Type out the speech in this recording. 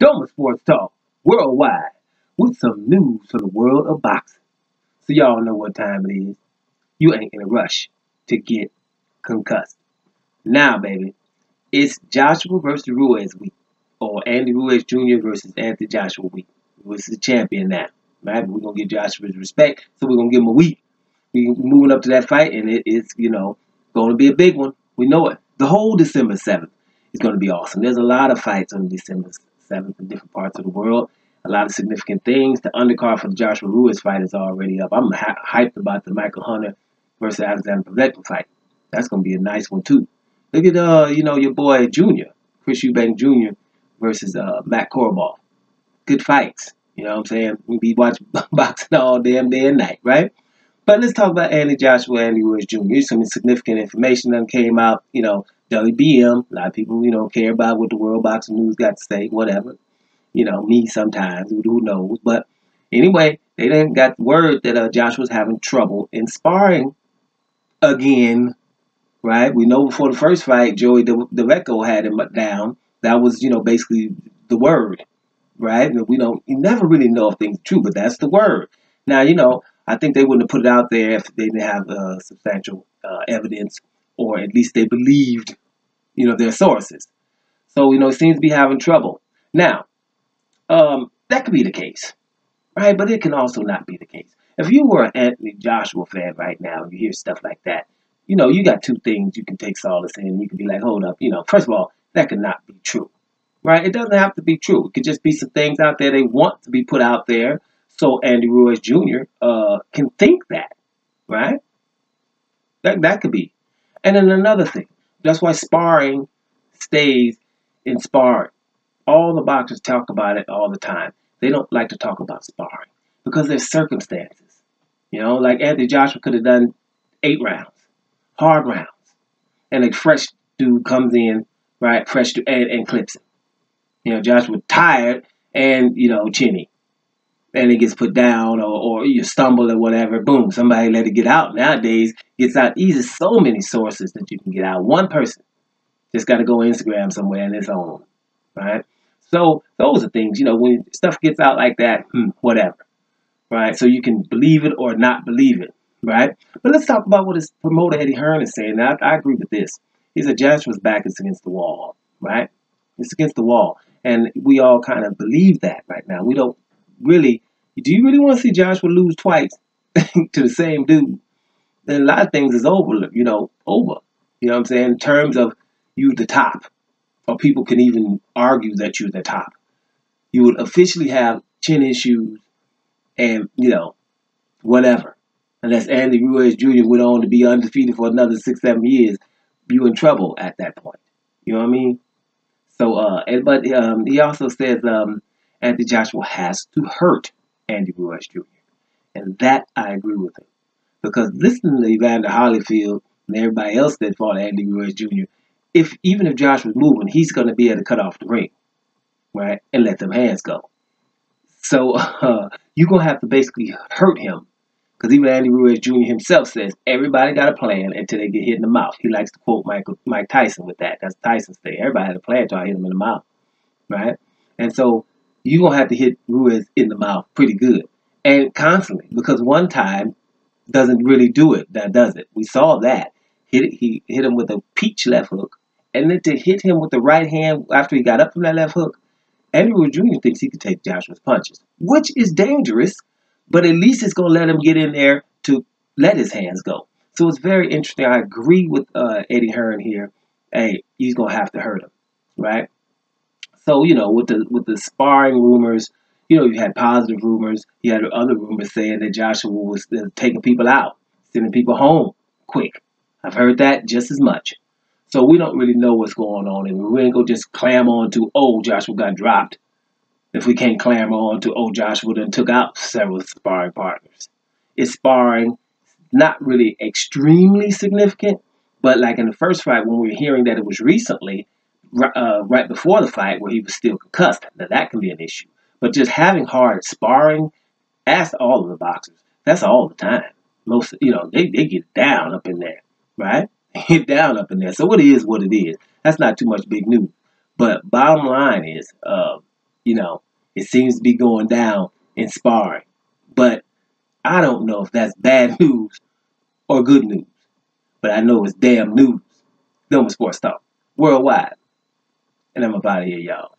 Doma Sports Talk worldwide with some news for the world of boxing. So y'all know what time it is. You ain't in a rush to get concussed. Now, baby, it's Joshua versus Ruiz week, or Andy Ruiz Jr. versus Anthony Joshua week. Ruiz is the champion now, right? We're gonna give Joshua respect, so we're gonna give him a week. We're moving up to that fight, and it is, you know, going to be a big one. We know it. The whole December 7th is going to be awesome. There's a lot of fights on December 7th in different parts of the world. A lot of significant things. The undercard for the Joshua Ruiz fight is already up. I'm hyped about the Michael Hunter versus Alexander Povetkin fight. That's going to be a nice one, too. Look at, uh, you know, your boy Junior, Chris Eubank Jr. versus uh, Matt Korobov. Good fights. You know what I'm saying? We be watching boxing all damn day and night, right? But let's talk about Andy Joshua, Andy Ruiz Jr. Some significant information that came out. You know, WBN. A lot of people, you know, care about what the World Boxing News got to say. Whatever. You know, me sometimes. Who knows? But anyway, they then got word that uh, Joshua was having trouble in sparring again. Right? We know before the first fight, Joey Dawejko had him down. That was, you know, basically the word. Right? We don't. You never really know if things are true, but that's the word. Now, you know, I think they wouldn't have put it out there if they didn't have uh, substantial uh, evidence, or at least they believed, you know, their sources. So you know, it seems to be having trouble. Now, um, that could be the case, right? But it can also not be the case. If you were an Anthony Joshua fan right now, and you hear stuff like that, you know, you got two things you can take solace in. You can be like, hold up, you know, first of all, that could not be true, right? It doesn't have to be true. It could just be some things out there they want to be put out there so Andy Ruiz Jr. Uh, can think that, right? That that could be. And then another thing, that's why sparring stays in sparring. All the boxers talk about it all the time. They don't like to talk about sparring because there's circumstances. You know, like Anthony Joshua could have done eight rounds, hard rounds, and a fresh dude comes in, right, fresh dude, and, and clips him. You know, Joshua tired and you know chinny and it gets put down or, or you stumble or whatever, boom, somebody let it get out. Nowadays, gets out easy. So many sources that you can get out. One person just got to go Instagram somewhere and it's on, right? So those are things, you know, when stuff gets out like that, hmm, whatever, right? So you can believe it or not believe it, right? But let's talk about what his promoter Eddie Hearn is saying. Now, I, I agree with this. He said Joshua's back is against the wall, right? It's against the wall. And we all kind of believe that right now. We don't really, do you really want to see Joshua lose twice to the same dude? Then a lot of things is over, you know, over. You know what I'm saying? In terms of you the top, or people can even argue that you're the top. You would officially have chin issues and, you know, whatever. Unless Andy Ruiz Jr. went on to be undefeated for another six, seven years, you in trouble at that point. You know what I mean? So, uh, and, but um, he also says um, Anthony Joshua has to hurt Andy Ruiz Jr. And that I agree with him. Because listening to Evander Holyfield and everybody else that fought Andy Ruiz Jr., if even if Josh was moving, he's going to be able to cut off the ring, right, and let them hands go. So uh, you're going to have to basically hurt him. Because even Andy Ruiz Jr. himself says everybody got a plan until they get hit in the mouth. He likes to quote Michael, Mike Tyson with that. That's Tyson's thing. Everybody had a plan until I hit him in the mouth, right? And so you're going to have to hit Ruiz in the mouth pretty good and constantly because one time doesn't really do it. That does it. We saw that. Hit he hit him with a peach left hook, and then to hit him with the right hand after he got up from that left hook. Andrew Jr. thinks he could take Joshua's punches, which is dangerous, but at least it's going to let him get in there to let his hands go. So it's very interesting. I agree with uh, Eddie Hearn here. Hey, he's going to have to hurt him, right? So you know, with the with the sparring rumors, you know, you had positive rumors. You had other rumors saying that Joshua was uh, taking people out, sending people home quick. I've heard that just as much. So we don't really know what's going on, and we ain't gonna just clam on to oh Joshua got dropped. If we can't clam on to oh Joshua then took out several sparring partners. It's sparring, not really extremely significant, but like in the first fight when we were hearing that it was recently, uh, right before the fight where he was still concussed. Now that can be an issue. But just having hard sparring, ask all of the boxers. That's all the time. Most, you know, they, they get down up in there, right? Get down up in there. So what it is, what it is. That's not too much big news. But bottom line is, uh, you know, it seems to be going down in sparring. But I don't know if that's bad news or good news. But I know it's damn news. Film Sports Talk. Worldwide. And I'm about to here, y'all.